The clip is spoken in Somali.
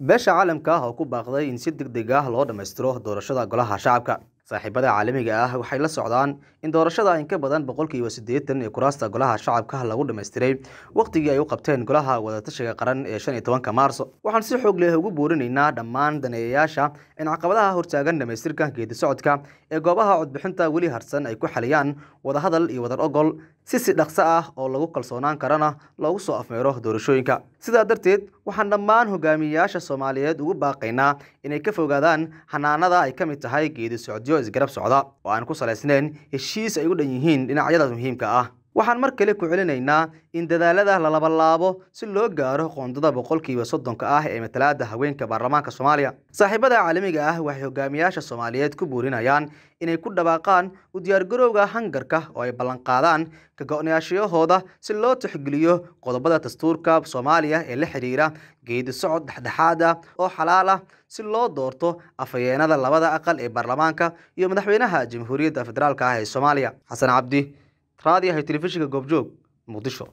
beesha caalamka ah oo ku baaqday in si deg deg ah loo dhammaystiro doorashada golaha shacabka. Saaxiibada caalamiga ah waxay la socdaan in doorashada in ka badan boqolkiiba siddeetan ee kuraasta golaha shacabka lagu dhammaystiray. Wakhtigii ay u qabteen golaha wadatashiga qaran ee shan iyo tobanka maarso. Waxaan si xoog leh ugu boorinaynaa dhammaan daneeyayaasha in caqabadaha hortaagan dhammaystirka geedi socodka ee goobaha codbixinta weli harsan ay ku xaliyaan wadahadal iyo wadar ogol si si dhaqso ah oo lagu kalsoonaan karana loogu soo afmeero doorashooyinka. Sidaa darteed waxaan dhammaan hogaamiyeyaasha soomaaliyeed ugu baaqaynaa inay ka fogaadaan xanaanada ay ka mid tahay geedi socodyo isgarab socda oo aan ku salaysnayn heshiis ay u dhan yihiin dhinacyada muhiimka ah waxaan mar kale ku celinaynaa in dadaalada lalabalaabo si loo gaaro qoondada boqolkiiba soddonka ah ee matalaada haweenka baarlamaanka soomaaliya. Saaxiibada caalamiga ah waxay hogaamiyaasha soomaaliyeed ku buurinayaan inay ku dhawaaqaan u diyaargarowga hangarka oo ay ballanqaadaan ka go-nayaashayahooda si loo tixgeliyo qodobada dastuurka soomaaliya ee la xidhiira geedi socod dhexdhexaad ah oo xalaal ah si loo doorto afhayeenada labada aqal ee baarlamaanka iyo madaxweynaha jamhuuriyadda federaalk ah ee soomaaliya. Xasan cabdi raadiyaha telefishinka goobjoog muqdisho